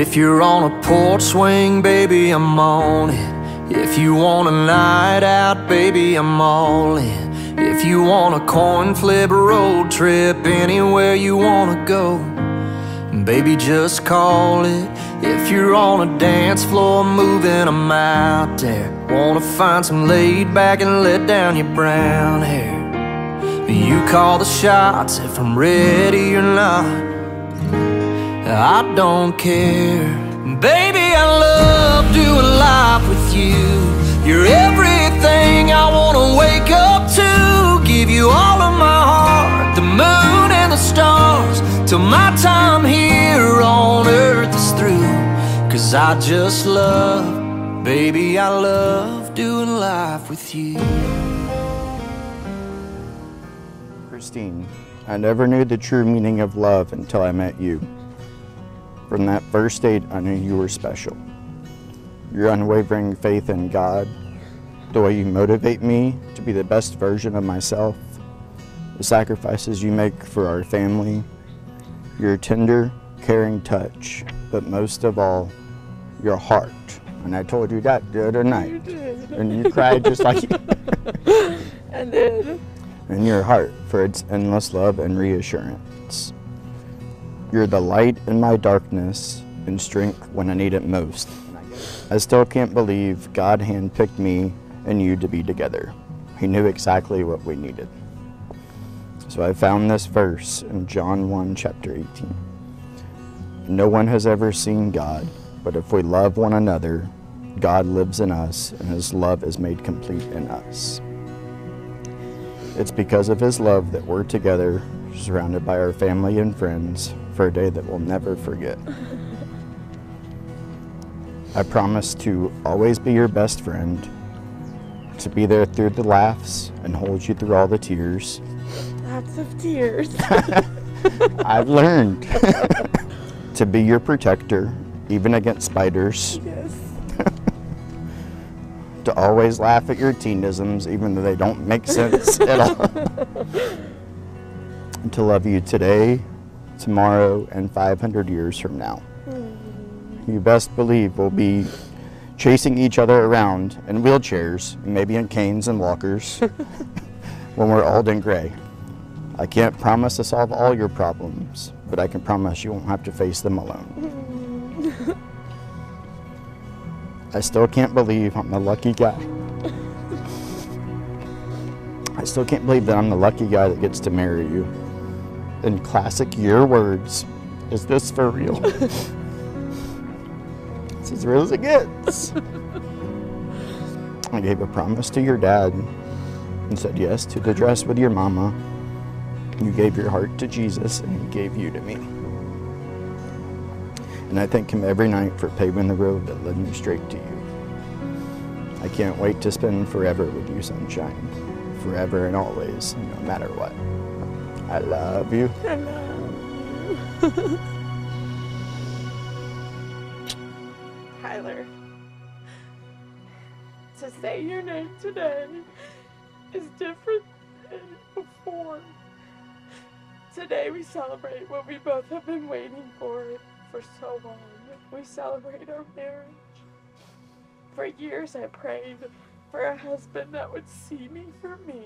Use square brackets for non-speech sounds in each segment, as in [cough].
If you're on a porch swing, baby, I'm on it. If you want a night out, baby, I'm all in. If you want a coin flip road trip, anywhere you wanna go, baby, just call it. If you're on a dance floor moving, I'm out there. Wanna find some laid back and let down your brown hair. You call the shots if I'm ready or not. I don't care. Baby, I love doing life with you. You're everything I wanna wake up to. Give you all of my heart, the moon and the stars, till my time here on earth is through. Cause I just love, baby, I love doing life with you. Christine, I never knew the true meaning of love until I met you. From that first date, I knew you were special. Your unwavering faith in God, the way you motivate me to be the best version of myself, the sacrifices you make for our family, your tender, caring touch, but most of all, your heart. And I told you that the other night. You did. And you cried just like [laughs] I did. and your heart for its endless love and reassurance. You're the light in my darkness and strength when I need it most. I still can't believe God handpicked me and you to be together. He knew exactly what we needed. So I found this verse in John 1, chapter 18. No one has ever seen God, but if we love one another, God lives in us and his love is made complete in us. It's because of his love that we're together, surrounded by our family and friends, for a day that we'll never forget. I promise to always be your best friend, to be there through the laughs and hold you through all the tears. Lots of tears. [laughs] I've learned [laughs] to be your protector, even against spiders, yes. [laughs] to always laugh at your teenisms, even though they don't make sense at all. and to love you today, tomorrow, and 500 years from now. You best believe we'll be chasing each other around in wheelchairs, maybe in canes and walkers, [laughs] when we're old and gray. I can't promise to solve all your problems, but I can promise you won't have to face them alone. [laughs] I still can't believe I'm the lucky guy. I still can't believe that I'm the lucky guy that gets to marry you. In classic your words, is this for real? [laughs] it's as real as it gets. [laughs] I gave a promise to your dad and said yes to the dress with your mama. You gave your heart to Jesus and he gave you to me. And I thank him every night for paving the road that led me straight to you. I can't wait to spend forever with you, sunshine. Forever and always, no matter what. I love you. I love you. Tyler, to say your name today is different than before. Today we celebrate what we both have been waiting for for so long. We celebrate our marriage. For years I prayed for a husband that would see me for me,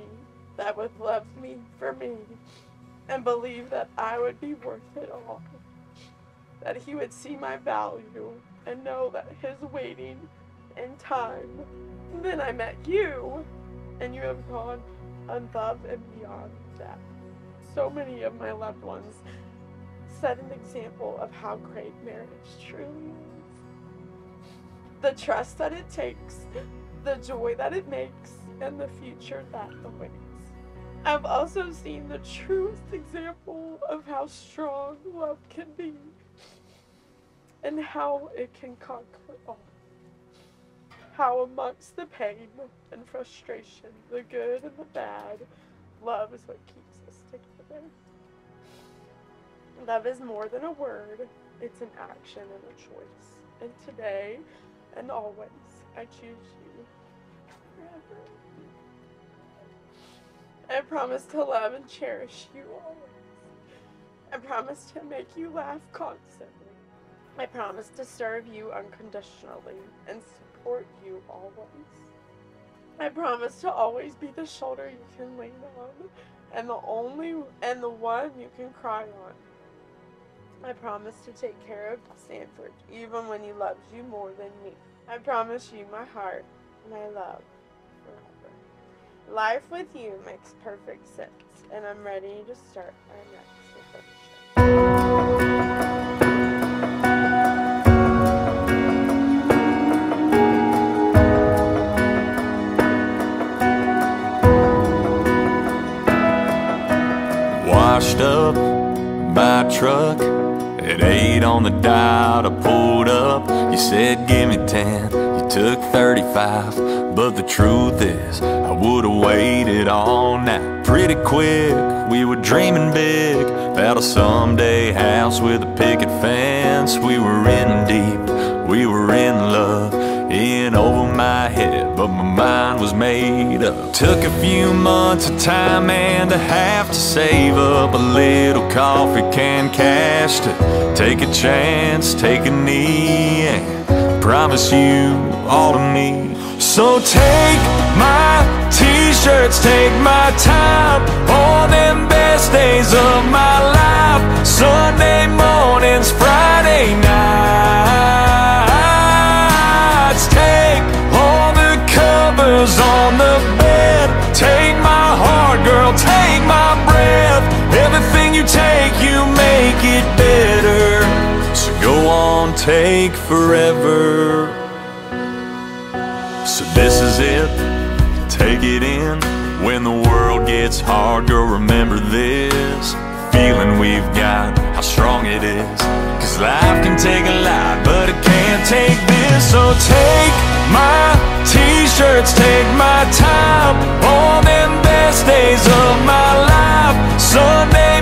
that would love me for me, and believe that I would be worth it all. That he would see my value and know that his waiting in time. Then I met you, and you have gone above and beyond that. So many of my loved ones set an example of how great marriage truly is. The trust that it takes, the joy that it makes, and the future that awaits. I've also seen the truest example of how strong love can be and how it can conquer all. How, amongst the pain and frustration, the good and the bad, love is what keeps us together. Love is more than a word, it's an action and a choice. And today and always, I choose you forever. I promise to love and cherish you always. I promise to make you laugh constantly. I promise to serve you unconditionally and support you always. I promise to always be the shoulder you can lean on and the only and the one you can cry on. I promise to take care of Sanford even when he loves you more than me. I promise you my heart, my love. Life with you makes perfect sense, and I'm ready to start our next adventure. washed up by truck At eight on the dot I pulled up You said give me ten You took 35 But the truth is would've waited all night Pretty quick We were dreaming big About a someday house with a picket fence We were in deep We were in love in over my head, but my mind was made up. Took a few months of time and a half to save up a little coffee can cash to take a chance, take a knee, and promise you all to me. So take my t-shirts, take my time, all them best days of my life. Sunday mornings, Friday nights. Take all the covers on the bed. Take my heart, girl, take my breath. Everything you take, you make it better. So go on, take forever. Hard, girl, remember this feeling we've got, how strong it is. Cause life can take a lot, but it can't take this. So take my t-shirts, take my time, all them best days of my life. Sunday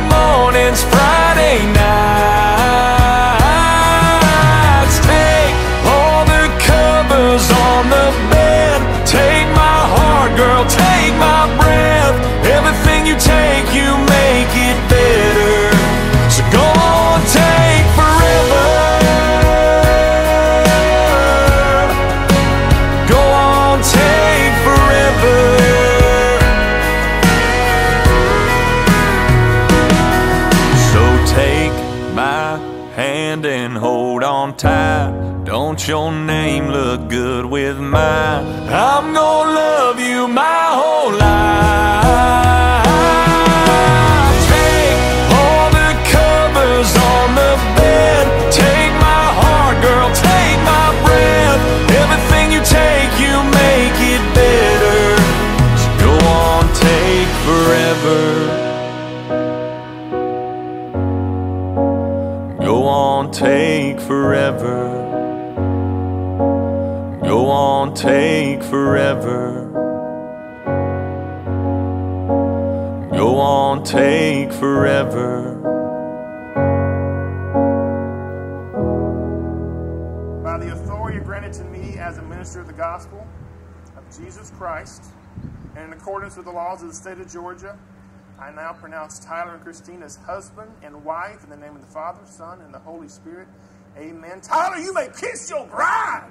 hand and hold on tight. Don't your name look good with mine? I'm gonna love you my take forever. Go on, take forever. Go on, take forever. By the authority granted to me as a minister of the gospel of Jesus Christ, and in accordance with the laws of the state of Georgia, I now pronounce Tyler and Christine as husband and wife in the name of the Father, Son, and the Holy Spirit. Amen. Tyler, you may kiss your bride.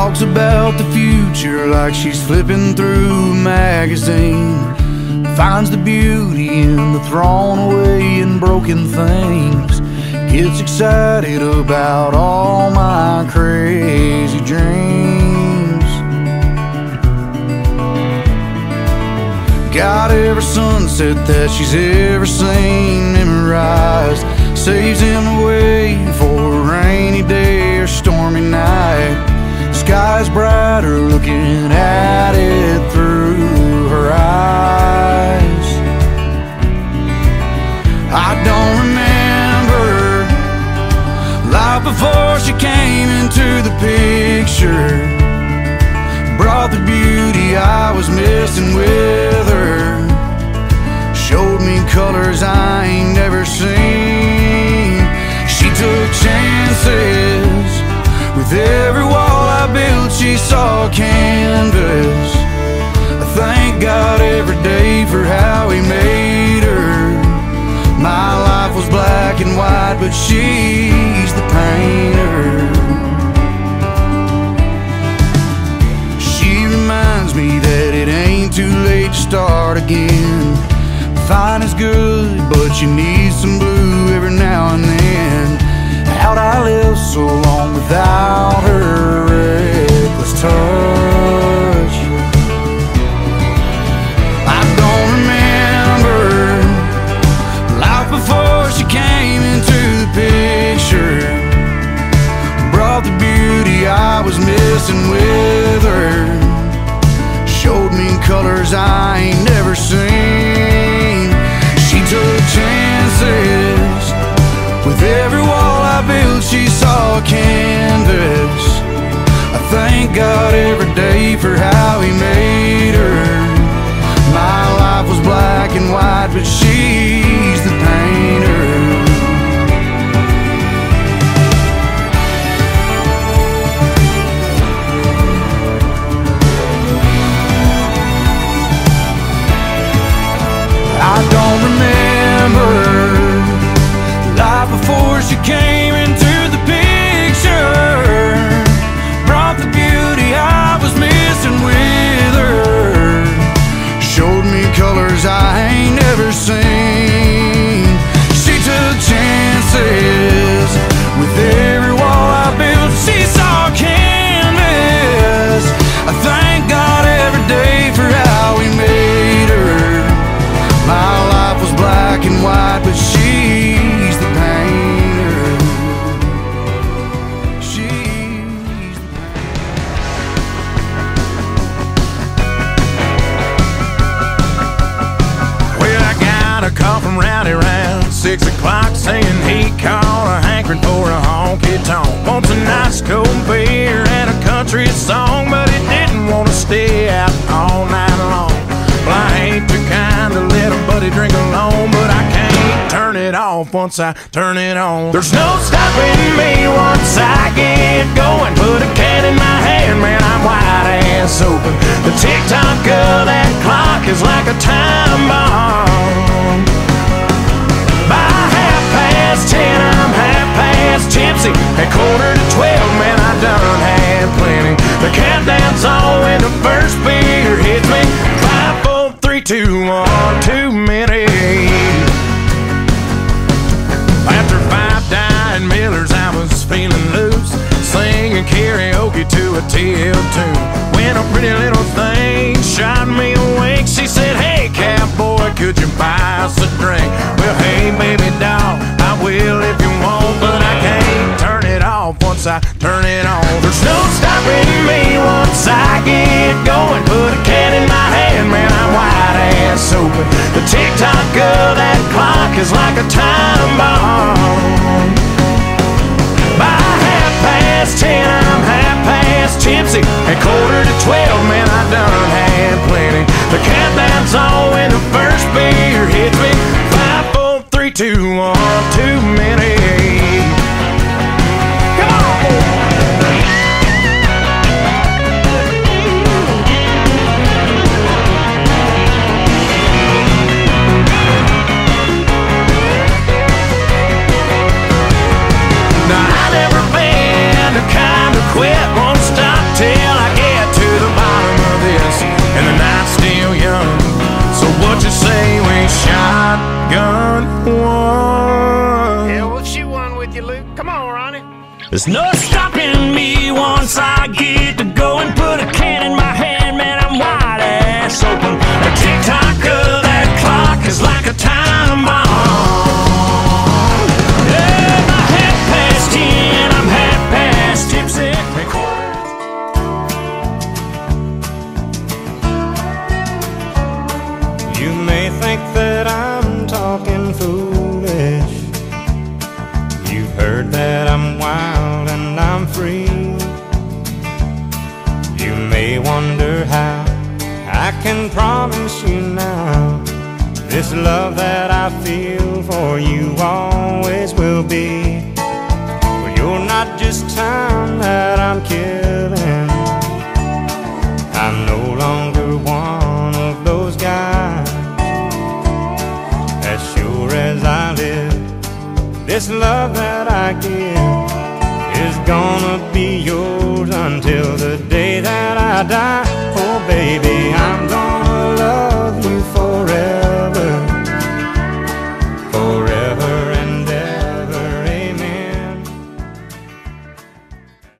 Talks about the future like she's flipping through a magazine. Finds the beauty in the thrown away and broken things. Gets excited about all my crazy dreams. Got every sunset that she's ever seen memorized. Saves him away for a rainy day or stormy night. Sky's brighter looking at it through white, but she's the painter. She reminds me that it ain't too late to start again. Fine is good, but you need some blue every now and then. How'd I live so long without her reckless touch? I was missing with her. Showed me colors I ain't never seen. She took chances. With every wall I built, she saw a canvas. I thank God every day for how He made her. My life was black and white, but she's six o'clock saying he called a hankering for a honky tonk. Wants a nice cold beer and a country song, but he didn't want to stay out all night long. Well, I ain't too kind to let a buddy drink alone, but I can't turn it off once I turn it on. There's no stopping me once I get going. Put a can in my hand, man, I'm wide ass open. The tick tock of that clock is like a time bomb. Quarter to twelve, man, I done had plenty. The countdown's on when the first beer hits me. Five, four, three, two, one, too many. After five dying Millers, I was feeling loose, singing karaoke to a TL tune. When a pretty little thing shot me awake, she said, Hey, cowboy, could you buy us a drink? Well, hey, baby is like a time bomb. By half past ten, I'm half past tipsy. At quarter to twelve, man, I done had plenty. The countdown's on when the first beer hits me. Five, four, three, two, one, too many. you always will be. But you're not just time that I'm killing. I'm no longer one of those guys. As sure as I live, this love that I give is gonna be yours until the day that I die.